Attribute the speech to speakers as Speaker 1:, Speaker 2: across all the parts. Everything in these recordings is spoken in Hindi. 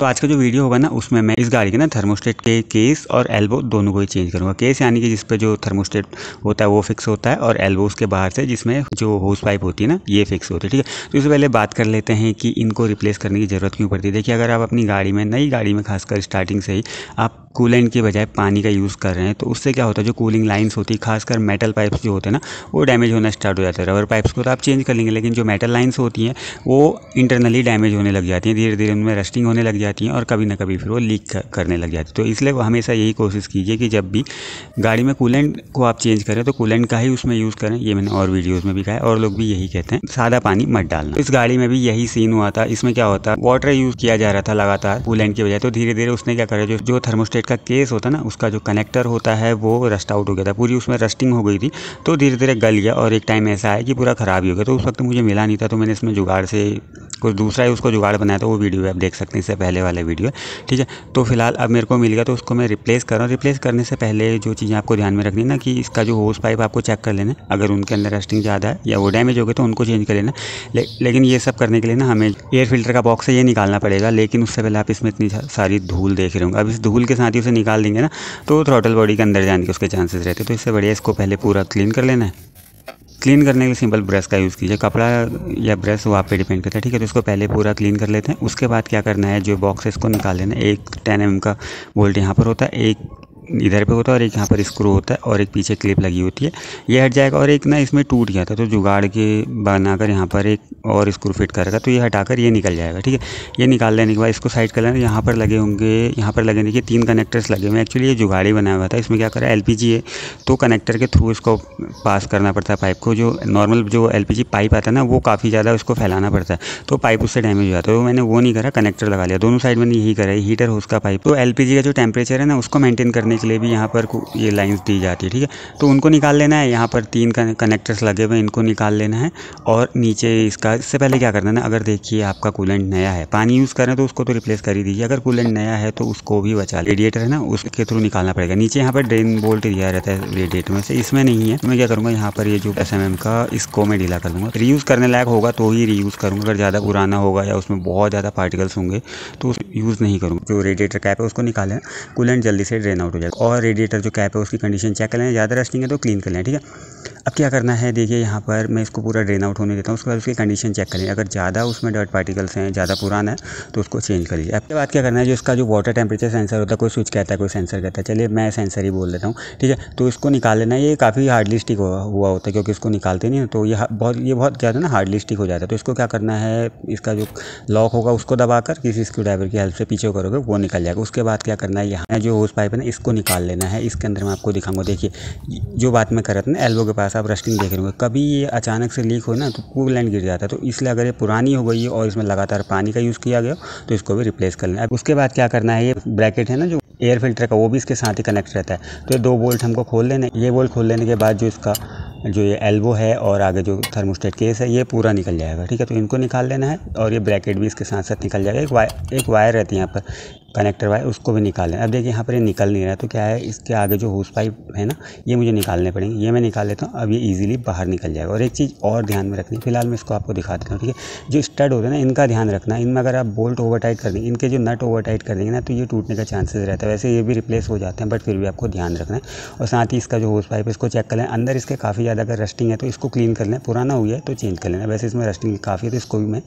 Speaker 1: तो आज का जो वीडियो होगा ना, उसमें मैं इस गाड़ी के ना थर्मोस्टेट के केस और एल्बो दोनों को ही चेंज करूँगा। केस यानी कि जिस पर जो थर्मोस्टेट होता है, वो फिक्स होता है और एल्बो उसके बाहर से जिसमें जो होस पाइप होती है ना, ये फिक्स होती है, ठीक है? तो इससे पहले बात कर लेते हैं कि इनको रिप्लेस करने की ज़रूरत क्यों पड़ती है। देखिए, अगर आप अपनी गाड़ी में, नई गाड़ी में खासकर स्टार्टिंग से ही आप कूलेंट के बजाय पानी का यूज़ कर रहे हैं तो उससे क्या होता है, जो कूलिंग लाइन्स होती है, खासकर मेटल पाइप्स जो होते हैं ना, वो डैमेज होना स्टार्ट हो जाता है। रबर पाइप्स को तो आप चेंज कर लेंगे, लेकिन जो मेटल लाइन्स होती हैं, वो इंटरनली डैमेज होने लग जाती हैं धीरे धीरे उनमें रस्टिंग होने लग जाती हैं और कभी ना कभी फिर वो लीक करने लग जाती है। तो इसलिए हमेशा यही कोशिश कीजिए कि जब भी गाड़ी में कूलेंट को आप चेंज करें तो कूलेंट का ही उसमें यूज़ करें। ये मैंने और वीडियोज़ में भी कहा है, और लोग भी यही कहते हैं, सादा पानी मत डालना। इस गाड़ी में भी यही सीन हुआ था। इसमें क्या होता है वाटर यूज़ किया जा रहा था लगातार कूलेंट की बजाय तो धीरे धीरे उसने क्या करा, जो जो थर्मोस्टेट का केस होता ना, उसका जो कनेक्टर होता है, वो रस्ट आउट हो गया था। पूरी उसमें रस्टिंग हो गई थी तो धीरे धीरे गल गया और एक टाइम ऐसा आया कि पूरा ख़राब ही हो गया। तो उस वक्त मुझे मिला नहीं था तो मैंने इसमें जुगाड़ से कुछ दूसरा ही उसको जुगाड़ बनाया था वो वीडियो आप देख सकते हैं इससे पहले वाले वीडियो। ठीक है तो फ़िलहाल अब मेरे को मिल गया तो उसको मैं रिप्लेस कर रहा हूँ। रिप्लेस करने से पहले जो चीज़ें आपको ध्यान में रखनी ना कि इसका जो होस पाइप आपको चेक कर लेना अगर उनके अंदर रस्टिंग ज़्यादा है या वो डैमेज हो गए तो उनको चेंज कर लेना लेकिन ये सब करने के लिए ना हमें एयर फ़िल्टर का बॉक्स है ये निकालना पड़ेगा, लेकिन उससे पहले आप इसमें इतनी सारी धूल देख रहे होंगे। अब इस धूल के साथ ही उसे निकाल देंगे ना तो थ्रोटल बॉडी के अंदर जाने के उसके चांसेस रहते हैं। तो इससे बढ़िया इसको पहले पूरा क्लीन कर लेना है। क्लीन करने के लिए सिंपल ब्रश का यूज़ कीजिए। कपड़ा या ब्रश वो आप पे डिपेंड करता है, ठीक है? तो इसको पहले पूरा क्लीन कर लेते हैं। उसके बाद क्या करना है, जो बॉक्स है, इसको निकाल लेना एक टेन एम का बोल्ट यहाँ पर होता है, एक इधर पे होता है और एक यहाँ पर स्क्रू होता है और एक पीछे क्लिप लगी होती है। ये हट जाएगा और एक ना इसमें टूट गया था तो जुगाड़ के बनाकर यहाँ पर एक और स्क्रू फिट करेगा तो ये हटाकर ये निकल जाएगा, ठीक है? ये निकाल लेने के बाद इसको साइड कर लेना। यहाँ पर लगे होंगे, यहाँ पर लगे, देखिए तीन कनेक्टर्स लगे हुए एक्चुअली ये जुगाड़ी बनाया हुआ था। इसमें क्या करा एलपीजी है तो कनेक्टर के थ्रू इसको पास करना पड़ता है पाइप को। जो नॉर्मल जो एलपीजी पाइप आता है ना, वो काफ़ी ज़्यादा उसको फैलाना पड़ता है तो पाइप उससे डैमेज हो जाता है। तो मैंने वो नहीं करा कनेक्टर लगा लिया। दोनों साइड मैंने यही करा हीटर हो उसका पाइप तो एलपीजी का जो टेम्परेचर है ना, उसको मेंटेन करने के लिए भी यहाँ पर ये लाइंस दी जाती है, ठीक है? तो उनको निकाल लेना है। यहाँ पर तीन कनेक्टर्स लगे हुए इनको निकाल लेना है और नीचे इसका, इससे पहले क्या करना है अगर देखिए आपका कूलेंट नया है, पानी यूज़ करें तो उसको तो रिप्लेस कर ही दीजिए, अगर कूलेंट नया है तो उसको भी बचा रेडिएटर है ना, उसके थ्रू निकालना पड़ेगा। नीचे यहाँ पर ड्रेन बोल्ट दिया रहता है रेडिएटर में से, इसमें नहीं है। मैं क्या करूँगा, यहाँ पर ये जो एस का इसको मैं ढीला कर दूँगा। रीयूज़ करने लायक होगा तो ही रीयूज़ करूँगा, अगर ज़्यादा पुराना होगा या उसमें बहुत ज़्यादा पार्टिकल्स होंगे तो यूज़ नहीं करूँगा। जो रेडिएटर कैप है उसको निकालें कूलेंट जल्दी से ड्रेन आउट हो जाएगा और रेडिएटर जो कैप है, उसकी कंडीशन चेक कर लें। ज़्यादा रस्टिंग है तो क्लीन कर लें, ठीक है? अब क्या करना है? देखिए, यहाँ पर मैं इसको पूरा ड्रेन आउट होने देता हूँ। उसके बाद उसकी कंडीशन चेक करें अगर ज़्यादा उसमें डर्ट पार्टिकल्स हैं, ज़्यादा पुराना है तो उसको चेंज कर लीजिए अब के बाद क्या करना है? जो इसका जो वाटर टेम्परेचर सेंसर होता है, कोई स्विच कहता है, कोई सेंसर कहता है। चलिए, मैं सेंसर ही बोल देता हूँ, ठीक है? तो इसको निकाल लेना। ये काफ़ी हार्डली स्टिक हुआ होता है, क्योंकि इसको निकालते नहीं तो ये बहुत ये बहुत ज़्यादा ना हार्डली स्टिक हो जाता है। तो इसको क्या करना है? इसका जो लॉक होगा, उसको दबाकर किसी स्क्रू ड्राइवर की हेल्प से पीछे करोगे, वो निकल जाएगा। उसके बाद क्या करना है? यहाँ जो होस पाइप है ना, इसको निकाल लेना है। इसके अंदर मैं आपको दिखाऊँगा। देखिए, जो बात मैं कर रहा था ना एल्बो के पास आप रस्टिंग देख रहे होंगे। कभी ये अचानक से लीक हो ना तो कूल लाइन गिर जाता है। तो इसलिए अगर ये पुरानी हो गई है और इसमें लगातार पानी का यूज़ किया गया तो इसको भी रिप्लेस कर लेना उसके बाद क्या करना है, ये ब्रैकेट है ना, जो एयर फ़िल्टर का, वो भी इसके साथ ही कनेक्ट रहता है। तो ये दो बोल्ट हमको खोल लेने, ये बोल्ट खोल लेने के बाद जो इसका, जो ये एल्बो है और आगे जो थर्मोस्टेट केस है, ये पूरा निकल जाएगा। ठीक है तो इनको निकाल लेना है और ये ब्रैकेट भी इसके साथ साथ निकल जाएगा। एक वायर एक वायर रहती है यहाँ पर। कनेक्टर वायर उसको भी निकाल अब देखिए, यहाँ पर ये निकल नहीं रहा है तो क्या है, इसके आगे जो होस पाइप है ना, ये मुझे निकालने पड़ेंगे। ये मैं निकाल लेता हूँ, अब ये इजीली बाहर निकल जाएगा। और एक चीज़ और ध्यान में रखनी, फ़िलहाल मैं इसको आपको दिखा देता हूँ, ठीक है? जो स्टड होते हैं ना, इनका ध्यान रखना, इनमें अगर आप बोल्ट ओवर टाइट कर देंगे इनके जो नट ओवर टाइट कर देंगे ना तो ये टूटने का चांसेस रहता है। वैसे ये भी रिप्लेस हो जाते हैं बट फिर भी आपको ध्यान रखना है। और साथ ही इसका जो होस पाइप इसको चेक कर लें। अंदर इसके काफ़ी ज़्यादा अगर रस्टिंग है तो इसको क्लीन कर लें। पुराना हुआ है तो चेंज कर लेना। वैसे इसमें रस्टिंग काफ़ी है तो इसको भी मैं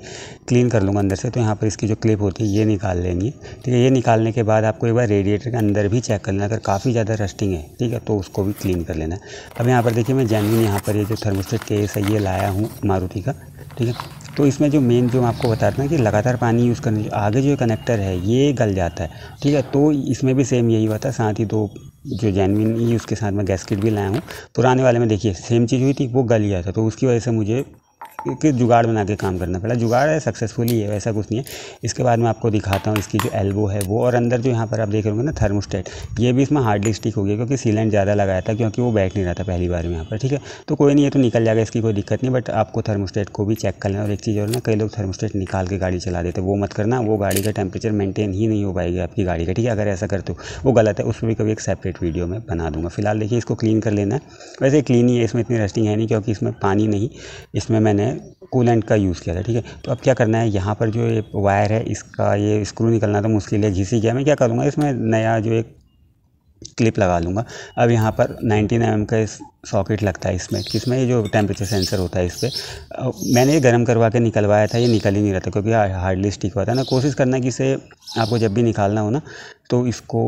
Speaker 1: क्लीन कर लूँगा अंदर से। तो यहाँ पर इसकी जो क्लिप होती है, ये निकाल है ठीक है? ये निकालने के बाद आपको एक बार रेडिएटर के अंदर भी चेक कर लेना अगर काफ़ी ज़्यादा रस्टिंग है, ठीक है तो उसको भी क्लीन कर लेना अब यहाँ पर देखिए, मैं जेनविन यहाँ पर ये जो थर्मोस्टेट केस है, ये लाया हूँ मारुति का, ठीक है। तो इसमें जो मेन जो मैं आपको बता रहा कि लगातार पानी यूज़ करने आगे जो कनेक्टर है, ये गल जाता है, ठीक है। तो इसमें भी सेम यही हुआ था साथ ही दो जो जेनविन ही उसके साथ मैं गैसकिट भी लाया हूँ। पुराने वाले में देखिए सेम चीज़ हुई थी, वो गल गया था तो उसकी वजह से मुझे कि जुगाड़ बना के काम करना पड़ा। जुगाड़ है सक्सेसफुली है, वैसा कुछ नहीं है। इसके बाद मैं आपको दिखाता हूँ, इसकी जो एल्बो है वो, और अंदर जो यहाँ पर आप देख रहे होंगे ना थर्मोस्टेट ये भी इसमें हार्डली स्टिक हो गया, क्योंकि सीलेंट ज़्यादा लगाया था, क्योंकि वो बैठ नहीं रहा था पहली बार में यहाँ पर, ठीक है? तो कोई नहीं है तो निकल जाएगा, इसकी कोई दिक्कत नहीं बट आपको थर्मोस्टेट को भी चेक कर लेना। और एक चीज़ और ना, कई लोग थर्मोस्टेट निकाल के गाड़ी चला देते वो मत करना, वो गाड़ी का टेम्परेचर मेंटेन ही नहीं हो पाएगी आपकी गाड़ी का, ठीक है? अगर ऐसा करते हो वो गलत है, उस पर भी कभी एक सेपरेट वीडियो में बना दूँगा। फ़िलहाल देखिए, इसको क्लीन कर लेना है। वैसे क्लीन ही है, इसमें इतनी रस्टिंग है नहीं, क्योंकि इसमें पानी नहीं, इसमें मैंने इसमें कूलेंट का यूज़ किया था, ठीक है? तो अब क्या करना है, यहाँ पर जो ये वायर है, इसका ये स्क्रू निकलना तो मुश्किल है घिसी गया। मैं क्या करूँगा, इसमें नया जो एक क्लिप लगा लूँगा। अब यहाँ पर 19 एम का इस सॉकेट लगता है इसमें किसमें ये जो टेम्परेचर सेंसर होता है इस पर मैंने ये गर्म करवा के निकलवाया था, ये निकल ही नहीं रहा था, क्योंकि हार्डली स्टिक हुआ था ना। कोशिश करना कि इसे आपको जब भी निकालना हो ना तो इसको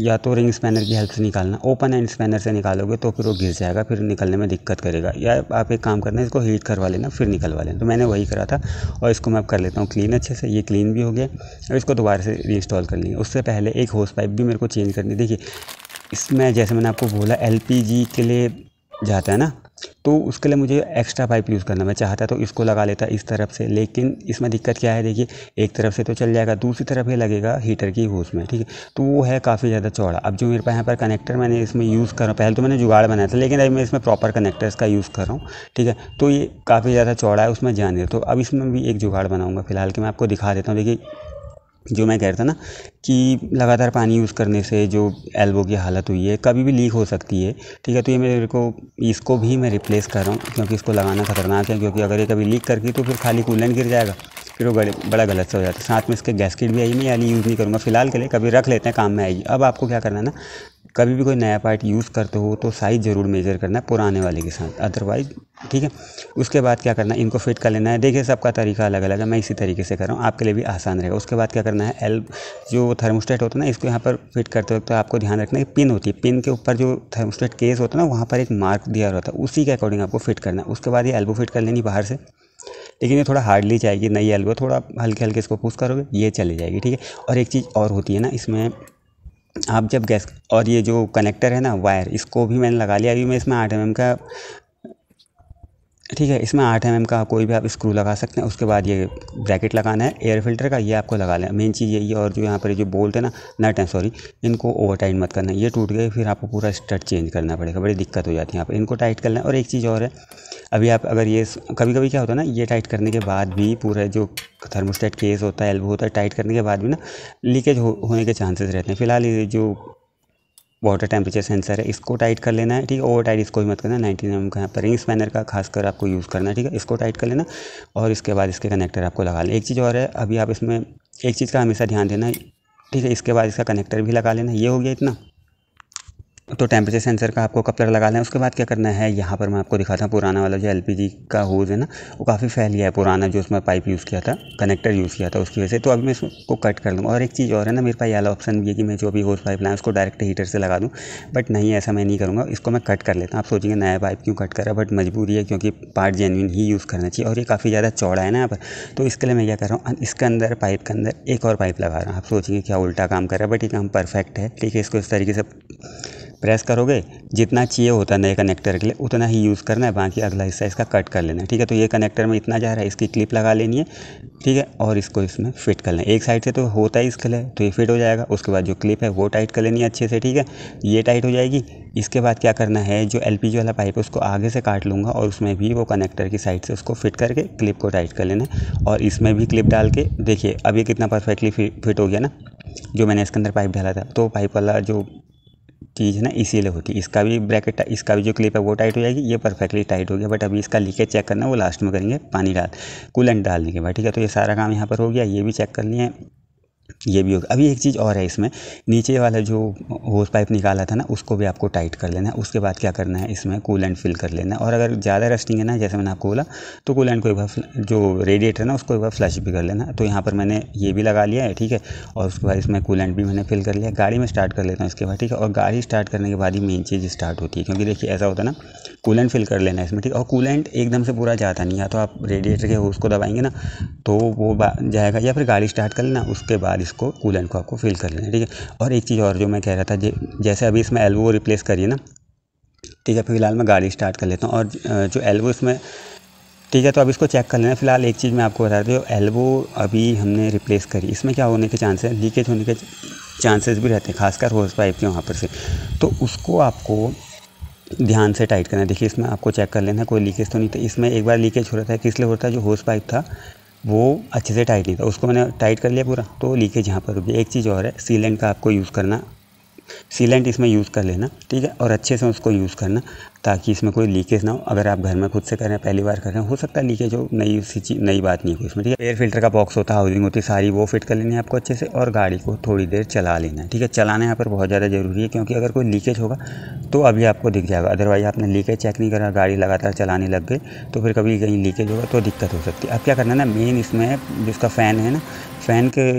Speaker 1: या तो रिंग स्पैनर की हेल्प से निकालना ओपन एंड स्पैनर से निकालोगे तो फिर वो घिस जाएगा, फिर निकलने में दिक्कत करेगा। या आप एक काम करना, इसको हीट करवा लेना, फिर निकलवा लेना। तो मैंने वही करा था और इसको मैं अब कर लेता हूँ क्लीन अच्छे से। ये क्लीन भी हो गया और इसको दोबारा से रीइंस्टॉल कर लेंगे उससे पहले एक होस पाइप भी मेरे को चेंज करनी देखिए, इसमें जैसे मैंने आपको बोला एलपीजी के लिए जाता है ना? तो उसके लिए मुझे एक्स्ट्रा पाइप यूज़ करना, मैं चाहता तो इसको लगा लेता इस तरफ़ से, लेकिन इसमें दिक्कत क्या है देखिए, एक तरफ़ से तो चल जाएगा, दूसरी तरफ़ ये लगेगा हीटर की होस में, ठीक है? तो वो है काफ़ी ज़्यादा चौड़ा। अब जो मेरे पास यहाँ पर कनेक्टर मैंने इसमें यूज़ कर पहले तो मैंने जुगाड़ बनाया था, लेकिन अभी मैं इसमें प्रॉपर कनेक्टर्स का यूज़ कर रहा हूँ, ठीक है? तो ये काफ़ी ज़्यादा चौड़ा है, उसमें जाने तो अब इसमें भी एक जुगाड़ बनाऊँगा, फ़िलहाल कि मैं आपको दिखा देता हूँ, देखिए जो मैं कह रहा था ना, कि लगातार पानी यूज़ करने से जो एल्बो की हालत हुई है, कभी भी लीक हो सकती है। ठीक है तो ये मेरे को, इसको भी मैं रिप्लेस कर रहा हूँ, क्योंकि इसको लगाना ख़तरनाक है, क्योंकि अगर ये कभी लीक कर गई तो फिर खाली कूलेंट गिर जाएगा, फिर वो बड़ा गलत से हो जाता है। साथ में इसके गैसकेट भी आई मैं यानी यूज़ नहीं करूँगा, फ़िलहाल के लिए कभी रख लेते हैं, काम में आएगी। अब आपको क्या करना है ना कभी भी कोई नया पार्ट यूज़ करते हो तो साइज़ ज़रूर मेजर करना है पुराने वाले के साथ। अदरवाइज़ ठीक है? उसके बाद क्या करना है? इनको फिट कर लेना है। देखिए, सबका तरीका अलग अलग है। मैं इसी तरीके से कर रहा हूँ। आपके लिए भी आसान रहेगा। उसके बाद क्या करना है? एल जो थर्मोस्टेट होता है ना, इसको यहाँ पर फिट करते वक्त तो आपको ध्यान रखना है। पिन होती है। पिन के ऊपर जो थर्मोस्टेट केस होता है ना, वहाँ पर एक मार्क दिया रहता है। उसी के अकॉर्डिंग आपको फिट करना है। उसके बाद ये एल्बो फिट कर लेनी बाहर से। लेकिन ये थोड़ा हार्डली जाएगी। नई एल्बो थोड़ा हल्के हल्के इसको पुश करोगे, ये चली जाएगी। ठीक है? और एक चीज़ और होती है ना, इसमें आप जब गैस और ये जो कनेक्टर है ना वायर, इसको भी मैंने लगा लिया। अभी मैं इसमें आठ एम का ठीक है इसमें आठ एम का कोई भी आप स्क्रू लगा सकते हैं उसके बाद ये ब्रैकेट लगाना है एयर फ़िल्टर का ये आपको लगा लेना। मेन चीज़ यही है और जो यहाँ पर जो बोल्ट है ना नट है सॉरी इनको ओवर टाइट मत करना। ये टूट गए फिर आपको पूरा स्टट चेंज करना पड़ेगा बड़ी दिक्कत हो जाती है यहाँ पर। इनको टाइट करना है और एक चीज़ और है अभी आप अगर ये कभी कभी क्या होता है ना ये टाइट करने के बाद भी पूरा जो थर्मोस्टेट केस होता है एल्बो होता है टाइट करने के बाद भी ना लीकेज हो, होने के चांसेस रहते हैं। फ़िलहाल ये जो वाटर टेम्परेचर सेंसर है, इसको टाइट कर लेना है, ठीक है? ओवर टाइट इसको भी मत करना नाइनटीन एम का यहाँ पर रिंग स्पैनर का खासकर आपको यूज़ करना है, ठीक है? इसको टाइट कर लेना और इसके बाद इसके कनेक्टर आपको लगा लेना। एक चीज़ और है, अभी आप इसमें एक चीज़ का हमेशा ध्यान देना, ठीक है? इसके बाद इसका कनेक्टर भी लगा लेना, ये हो गया इतना। तो टेम्परेचर सेंसर का आपको कपलर लगा लें, उसके बाद क्या करना है, यहाँ पर मैं आपको दिखाता हूँ पुराना वाला जो एलपीजी का होज़ है ना, वो काफ़ी फैल गया है, पुराना जो उसमें पाइप यूज़ किया था कनेक्टर यूज़ किया था उसकी वजह से। तो अभी मैं इसको कट कर दूँगा। और एक चीज़ और है ना, मेरे पास वाला ऑप्शन भी है कि मैं जो भी होज़ पाइप लाएँ, उसको डायरेक्ट हीटर से लगा दूँ। बट नहीं, ऐसा मैं नहीं करूँगा, इसको मैं कट कर लेता हूँ। आप सोचेंगे नया पाइप क्यों कट करा बट मजबूरी है क्योंकि पार्ट जेनविन ही यूज़ करना चाहिए। और ये काफ़ी ज़्यादा चौड़ा है ना यहाँ पर। तो इसके लिए मैं क्या कर रहा हूँ, इसके अंदर पाइप के अंदर एक और पाइप लगा रहा हूँ। आप सोचेंगे क्या उल्टा काम कर रहा है बट ये काम परफेक्ट है। ठीक है, इसको इस तरीके से प्रेस करोगे, जितना चाहिए होता है नए कनेक्टर के लिए, उतना ही यूज़ करना है, बाकी अगला हिस्सा इसका कट कर लेना है, ठीक है? तो ये कनेक्टर में इतना जा रहा है, इसकी क्लिप लगा लेनी है, ठीक है? और इसको इसमें फिट कर लें। एक साइड से तो होता ही इसके लिए तो ये फिट हो जाएगा, उसके बाद जो क्लिप है वो टाइट कर लेनी है अच्छे से, ठीक है? ये टाइट हो जाएगी। इसके बाद क्या करना है, जो एलपीजी वाला पाइप है, उसको आगे से काट लूँगा और उसमें भी वो कनेक्टर की साइड से उसको फिट करके क्लिप को टाइट कर लेना है। और इसमें भी क्लिप डाल के, देखिए, अब ये कितना परफेक्टली फिट हो गया ना, जो मैंने इसके अंदर पाइप डाला था तो पाइप वाला जो चीज़ है ना, इसीलिए होती है इसका भी ब्रैकेट इसका भी जो क्लिप है वो टाइट हो जाएगी, ये परफेक्टली टाइट हो गया बट अभी इसका लीकेज चेक करना है, वो लास्ट में करेंगे, पानी डाल कूलेंट डालने के बाद, ठीक है? तो ये सारा काम यहाँ पर हो गया, ये भी चेक कर लिए ये भी होगा अभी एक चीज़ और है इसमें। नीचे वाला जो होस पाइप निकाला था ना, उसको भी आपको टाइट कर लेना है। उसके बाद क्या करना है इसमें कूलेंट फिल कर लेना है। और अगर ज़्यादा रस्टिंग है ना, जैसे मैंने आपको बोला तो कूलेंट को एक बार जो रेडिएटर है ना, उसको एक बार फ्लश भी कर लेना। तो यहाँ पर मैंने ये भी लगा लिया है, ठीक है? और उसके बाद इसमें कूलेंट भी मैंने फिल कर लिया। गाड़ी में स्टार्ट कर लेता हूँ इसके बाद, ठीक है? और गाड़ी स्टार्ट करने के बाद ही मेन चीज़ स्टार्ट होती है। क्योंकि देखिए, ऐसा होता है ना कूलेंट फिल कर लेना है इसमें, ठीक? और कूलेंट एकदम से पूरा जाता नहीं या तो आप रेडिएटर के होस को दबाएँगे ना तो वो जाएगा या फिर गाड़ी स्टार्ट कर लेना, उसके बाद इसको कूलेंट को आपको फिल कर लेना ठीक है? और एक चीज़ और जो मैं कह रहा था जैसे अभी इसमें एल्बो रिप्लेस करिए ना, ठीक है? फ़िलहाल मैं गाड़ी स्टार्ट कर लेता हूँ और जो एल्बो इसमें, ठीक है? तो अब इसको चेक कर लेना। फ़िलहाल एक चीज़ मैं आपको बता दूँ एल्बो अभी हमने रिप्लेस करी, इसमें क्या होने के चांस है? लीकेज होने के चांसेस भी रहते हैं, खासकर होस पाइप के वहाँ पर से। तो उसको आपको ध्यान से टाइट करना देखिए, इसमें आपको चेक कर लेना कोई लीकेज तो नहीं था। इसमें एक बार लीकेज हो रहा था, किस लिए होता है जो होस पाइप था वो अच्छे से टाइट नहीं था। उसको मैंने टाइट कर लिया पूरा। तो लीकेज यहाँ पर रुकी एक चीज़ और है, सीलेंट का आपको यूज़ करना। सीलेंट इसमें यूज़ कर लेना, ठीक है? और अच्छे से उसको यूज़ करना, ताकि इसमें कोई लीकेज ना हो। अगर आप घर में खुद से कर रहे हैं पहली बार कर रहे हैं, हो सकता है लीकेज हो, नई नई बात नहीं है इसमें, ठीक है? एयर फ़िल्टर का बॉक्स होता है हाउसिंग होती है सारी वो फिट कर लेनी है आपको अच्छे से, और गाड़ी को थोड़ी देर चला लेना ठीक है? चलाना यहाँ पर बहुत ज़्यादा ज़रूरी है, क्योंकि अगर कोई लीकेज होगा तो अभी आपको दिख जाएगा। अदरवाइज़ आपने लीकेज चेक नहीं करा, गाड़ी लगातार चलाने लग गई तो फिर कभी कहीं लीकेज होगा तो दिक्कत हो सकती है। अब क्या करना ना मेन इसमें जिसका फ़ैन है ना फ़ैन के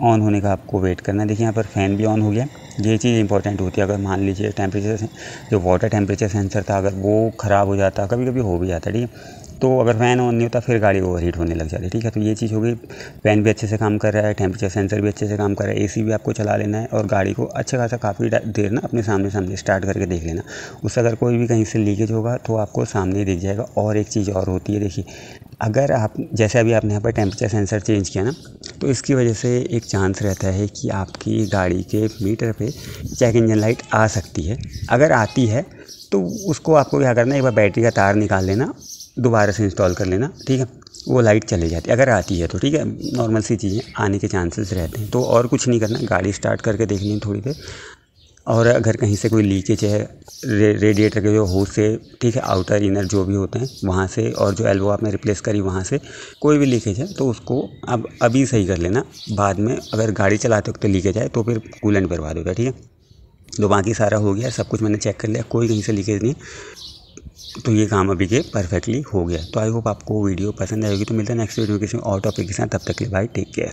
Speaker 1: ऑन होने का आपको वेट करना है। देखिए, यहाँ पर फ़ैन भी ऑन हो गया। ये चीज़ इंपॉर्टेंट होती है। अगर मान लीजिए टेम्परेचर जो वाटर टेम्परेचर सेंसर था, अगर वो ख़राब हो जाता कभी कभी हो भी जाता, ठीक है? तो अगर फ़ैन ऑन नहीं होता, फिर गाड़ी ओवर हीट होने लग जाती है ठीक है? तो ये चीज़ हो गई। फ़ैन भी अच्छे से काम कर रहा है टेम्परेचर सेंसर भी अच्छे से काम कर रहा है एसी भी आपको चला लेना है और गाड़ी को अच्छा खासा काफ़ी देर ना अपने सामने सामने स्टार्ट करके देख लेना। उससे अगर कोई भी कहीं से लीकेज होगा तो आपको सामने ही दिख जाएगा। और एक चीज़ और होती है, देखिए अगर आप, जैसे अभी आपने यहाँ पर टेम्परेचर सेंसर चेंज किया ना तो इसकी वजह से एक चांस रहता है कि आपकी गाड़ी के मीटर पे चेक इंजन लाइट आ सकती है। अगर आती है तो उसको आपको क्या करना है, एक बार बैटरी का तार निकाल लेना, दोबारा से इंस्टॉल कर लेना, ठीक है? वो लाइट चले जाती है। अगर आती है तो ठीक है? नॉर्मल सी चीज़ें आने के चांसेस रहते हैं। तो और कुछ नहीं करना, गाड़ी स्टार्ट करके देखनी है थोड़ी देर। और अगर कहीं से कोई लीकेज है रे, रेडिएटर के जो होस से ठीक है आउटर इनर जो भी होते हैं वहाँ से और जो एल्बो आपने रिप्लेस करी वहाँ से कोई भी लीकेज है तो उसको अब अभी सही कर लेना। बाद में अगर गाड़ी चलाते वक्त तो लीकेज आए तो फिर कूलेंट बर्बाद होगा ठीक है? तो बाकी सारा हो गया सब कुछ मैंने चेक कर लिया कोई कहीं से लीकेज नहीं। तो ये काम अभी के परफेक्टली हो गया। तो आई होप आपको वीडियो पसंद आएगी तो मिलता है नेक्स्ट वीडियो किसी और टॉपिक के साथ। तब तक के लिए भाई टेक केयर